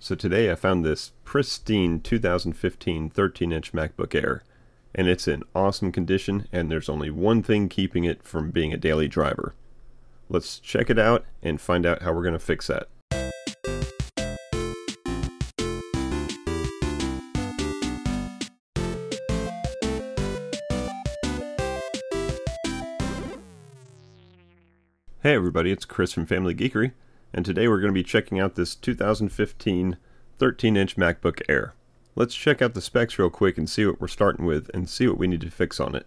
So today I found this pristine 2015 13-inch MacBook Air and it's in awesome condition and there's only one thing keeping it from being a daily driver. Let's check it out and find out how we're going to fix that. Hey everybody, it's Chris from Family Geekery and today we're going to be checking out this 2015 13-inch MacBook Air. Let's check out the specs real quick and see what we're starting with and see what we need to fix on it.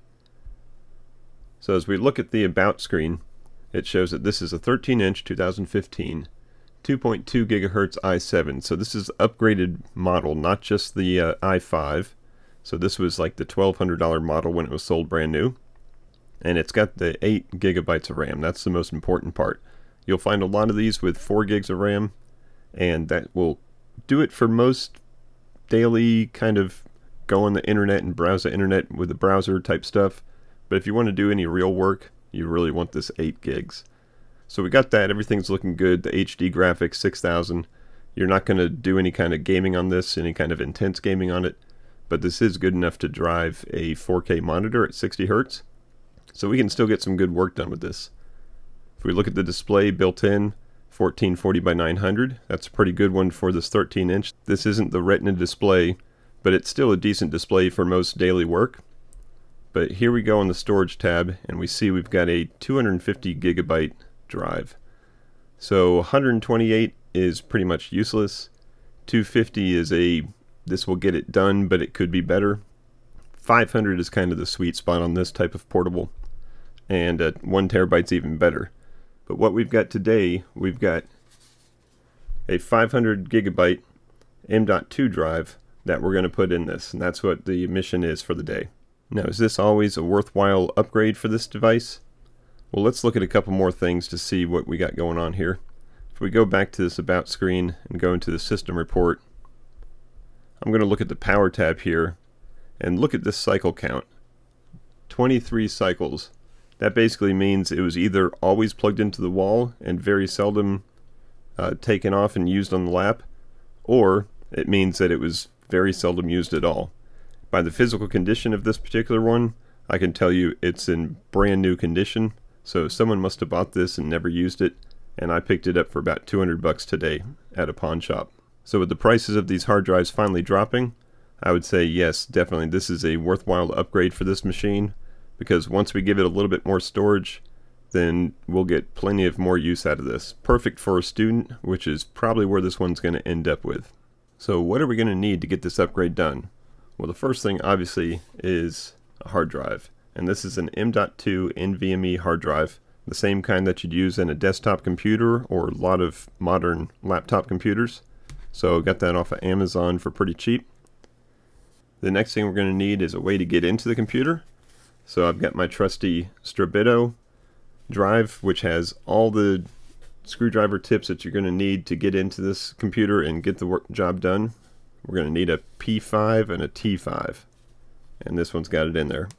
So as we look at the About screen, it shows that this is a 13-inch 2015 2.2 gigahertz i7. So this is upgraded model, not just the uh, i5. So this was like the $1,200 model when it was sold brand new. And it's got the 8 gigabytes of RAM. That's the most important part. You'll find a lot of these with 4 gigs of RAM, and that will do it for most daily kind of go on the internet and browse the internet with the browser type stuff. But if you want to do any real work, you really want this 8 gigs. So we got that, everything's looking good, the HD graphics 6000. You're not going to do any kind of gaming on this, any kind of intense gaming on it, but this is good enough to drive a 4K monitor at 60 Hertz. So we can still get some good work done with this. If we look at the display built in, 1440 by 900, that's a pretty good one for this 13 inch. This isn't the Retina display, but it's still a decent display for most daily work. But here we go on the storage tab, and we see we've got a 250 gigabyte drive. So 128 is pretty much useless. 250 is a, this will get it done, but it could be better. 500 is kind of the sweet spot on this type of portable, and uh, 1 terabyte's even better. But what we've got today, we've got a 500 gigabyte M.2 drive that we're going to put in this, and that's what the mission is for the day. Now, is this always a worthwhile upgrade for this device? Well, let's look at a couple more things to see what we got going on here. If we go back to this About screen and go into the System Report, I'm going to look at the Power tab here and look at this cycle count. 23 cycles that basically means it was either always plugged into the wall and very seldom uh, taken off and used on the lap, or it means that it was very seldom used at all. By the physical condition of this particular one, I can tell you it's in brand new condition, so someone must have bought this and never used it, and I picked it up for about 200 bucks today at a pawn shop. So with the prices of these hard drives finally dropping, I would say yes, definitely this is a worthwhile upgrade for this machine because once we give it a little bit more storage, then we'll get plenty of more use out of this. Perfect for a student, which is probably where this one's going to end up with. So what are we going to need to get this upgrade done? Well, the first thing obviously is a hard drive. And this is an M.2 NVMe hard drive, the same kind that you'd use in a desktop computer or a lot of modern laptop computers. So I got that off of Amazon for pretty cheap. The next thing we're going to need is a way to get into the computer. So I've got my trusty Strebito drive, which has all the screwdriver tips that you're going to need to get into this computer and get the work job done. We're going to need a P5 and a T5. And this one's got it in there.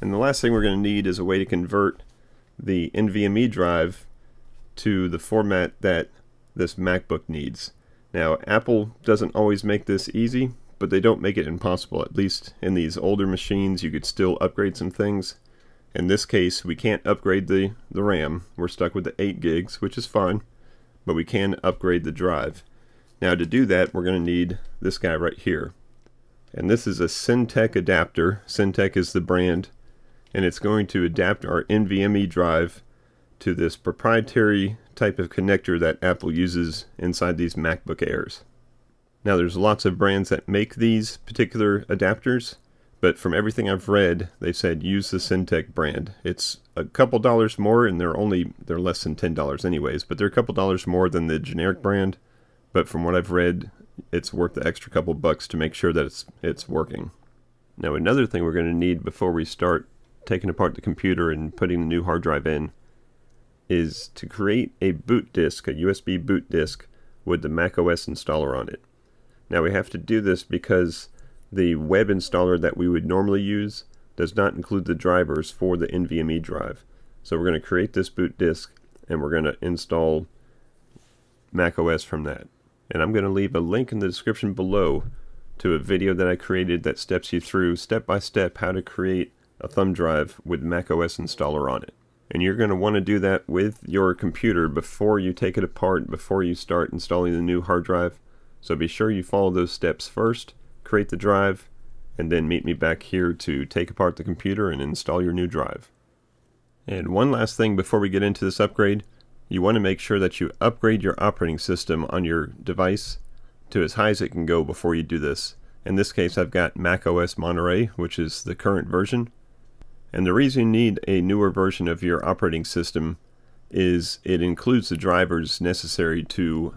And the last thing we're going to need is a way to convert the NVMe drive to the format that this MacBook needs. Now, Apple doesn't always make this easy, but they don't make it impossible. At least in these older machines, you could still upgrade some things. In this case, we can't upgrade the, the RAM. We're stuck with the 8 gigs, which is fine, but we can upgrade the drive. Now to do that, we're going to need this guy right here. And this is a Sintech adapter. Sintech is the brand, and it's going to adapt our NVMe drive to this proprietary type of connector that Apple uses inside these MacBook Airs. Now there's lots of brands that make these particular adapters, but from everything I've read, they said use the Sintech brand. It's a couple dollars more and they're only they're less than $10 anyways, but they're a couple dollars more than the generic brand. But from what I've read, it's worth the extra couple bucks to make sure that it's it's working. Now another thing we're going to need before we start taking apart the computer and putting the new hard drive in is to create a boot disk, a USB boot disk with the macOS installer on it. Now we have to do this because the web installer that we would normally use does not include the drivers for the NVMe drive. So we're going to create this boot disk and we're going to install macOS from that. And I'm going to leave a link in the description below to a video that I created that steps you through step by step how to create a thumb drive with macOS installer on it. And you're going to want to do that with your computer before you take it apart, before you start installing the new hard drive. So be sure you follow those steps first, create the drive, and then meet me back here to take apart the computer and install your new drive. And one last thing before we get into this upgrade, you want to make sure that you upgrade your operating system on your device to as high as it can go before you do this. In this case I've got Mac OS Monterey, which is the current version. And the reason you need a newer version of your operating system is it includes the drivers necessary to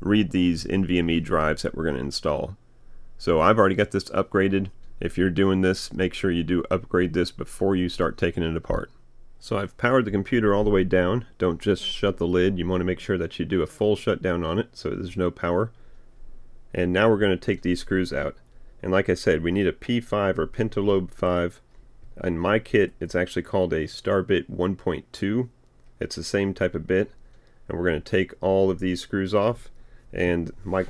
read these NVMe drives that we're going to install. So I've already got this upgraded. If you're doing this, make sure you do upgrade this before you start taking it apart. So I've powered the computer all the way down. Don't just shut the lid. You want to make sure that you do a full shutdown on it so there's no power. And now we're going to take these screws out. And like I said, we need a P5 or Pentalobe 5. In my kit, it's actually called a Starbit 1.2. It's the same type of bit. And we're going to take all of these screws off. And my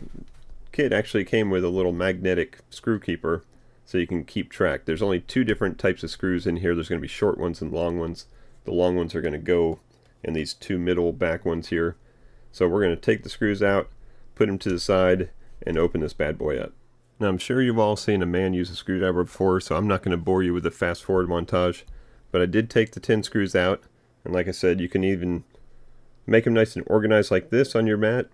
kit actually came with a little magnetic screw keeper so you can keep track. There's only two different types of screws in here. There's going to be short ones and long ones. The long ones are going to go in these two middle back ones here. So we're going to take the screws out, put them to the side, and open this bad boy up. Now I'm sure you've all seen a man use a screwdriver before, so I'm not going to bore you with a fast forward montage. But I did take the 10 screws out, and like I said, you can even make them nice and organized like this on your mat,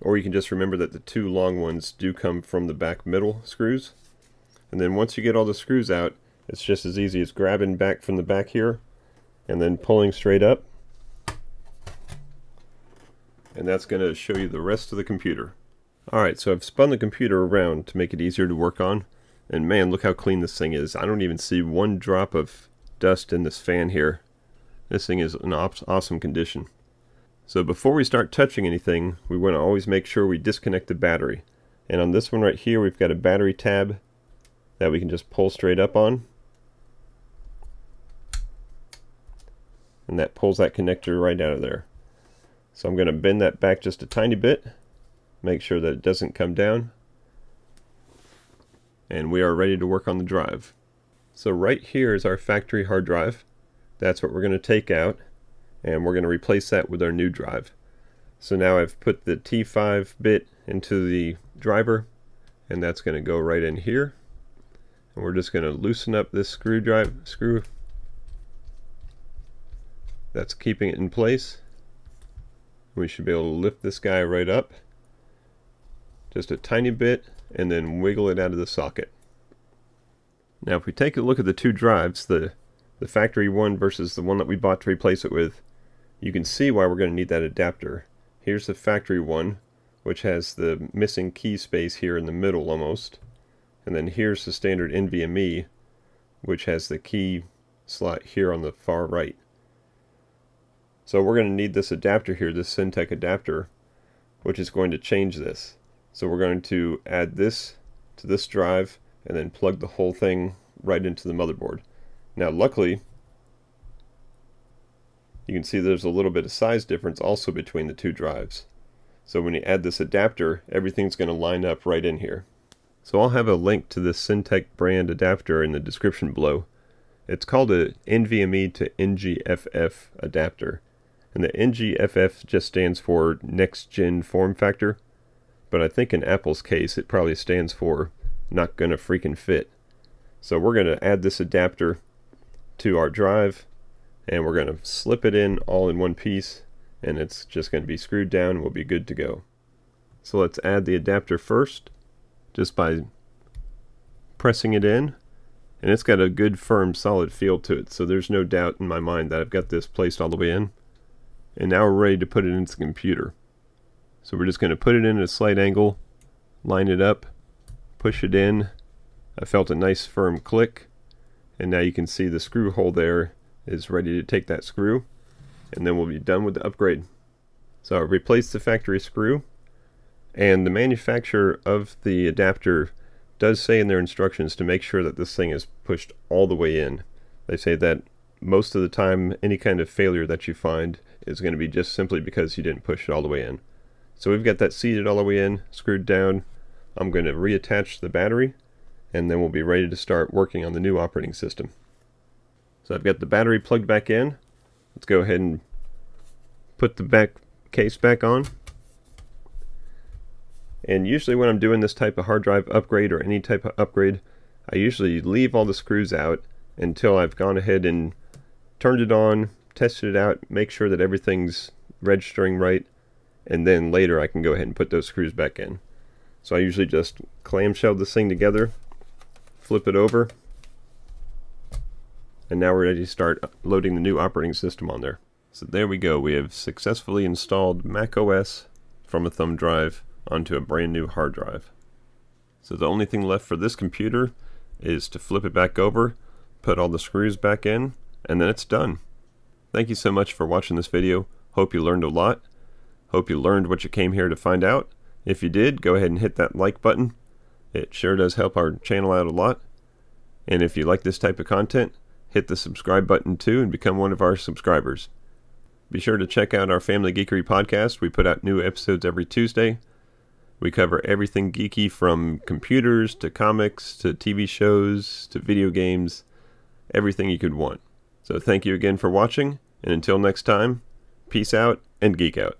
or you can just remember that the two long ones do come from the back middle screws. And then once you get all the screws out, it's just as easy as grabbing back from the back here and then pulling straight up. And that's going to show you the rest of the computer. Alright, so I've spun the computer around to make it easier to work on. And man, look how clean this thing is. I don't even see one drop of dust in this fan here. This thing is in awesome condition. So before we start touching anything, we want to always make sure we disconnect the battery. And on this one right here, we've got a battery tab that we can just pull straight up on. And that pulls that connector right out of there. So I'm going to bend that back just a tiny bit, make sure that it doesn't come down. And we are ready to work on the drive. So right here is our factory hard drive. That's what we're going to take out and we're going to replace that with our new drive. So now I've put the T5 bit into the driver and that's going to go right in here. And we're just going to loosen up this screw drive screw. That's keeping it in place. We should be able to lift this guy right up just a tiny bit and then wiggle it out of the socket. Now if we take a look at the two drives the the factory one versus the one that we bought to replace it with you can see why we're going to need that adapter. Here's the factory one, which has the missing key space here in the middle almost. And then here's the standard NVMe, which has the key slot here on the far right. So we're going to need this adapter here, this Sintech adapter, which is going to change this. So we're going to add this to this drive and then plug the whole thing right into the motherboard. Now luckily you can see there's a little bit of size difference also between the two drives. So when you add this adapter, everything's going to line up right in here. So I'll have a link to this Sintech brand adapter in the description below. It's called a NVMe to NGFF adapter. And the NGFF just stands for Next Gen Form Factor. But I think in Apple's case, it probably stands for Not Gonna Freaking Fit. So we're going to add this adapter to our drive and we're going to slip it in all in one piece and it's just going to be screwed down and we'll be good to go. So let's add the adapter first just by pressing it in and it's got a good firm solid feel to it so there's no doubt in my mind that I've got this placed all the way in and now we're ready to put it into the computer. So we're just going to put it in at a slight angle, line it up, push it in. I felt a nice firm click and now you can see the screw hole there is ready to take that screw and then we'll be done with the upgrade. So I replaced the factory screw and the manufacturer of the adapter does say in their instructions to make sure that this thing is pushed all the way in. They say that most of the time any kind of failure that you find is going to be just simply because you didn't push it all the way in. So we've got that seated all the way in, screwed down. I'm going to reattach the battery and then we'll be ready to start working on the new operating system. So I've got the battery plugged back in. Let's go ahead and put the back case back on. And usually when I'm doing this type of hard drive upgrade or any type of upgrade, I usually leave all the screws out until I've gone ahead and turned it on, tested it out, make sure that everything's registering right, and then later I can go ahead and put those screws back in. So I usually just clamshell this thing together, flip it over, and now we're ready to start loading the new operating system on there. So there we go, we have successfully installed Mac OS from a thumb drive onto a brand new hard drive. So the only thing left for this computer is to flip it back over, put all the screws back in, and then it's done. Thank you so much for watching this video. Hope you learned a lot. Hope you learned what you came here to find out. If you did, go ahead and hit that like button. It sure does help our channel out a lot. And if you like this type of content, hit the subscribe button too and become one of our subscribers. Be sure to check out our Family Geekery podcast. We put out new episodes every Tuesday. We cover everything geeky from computers to comics to TV shows to video games, everything you could want. So thank you again for watching, and until next time, peace out and geek out.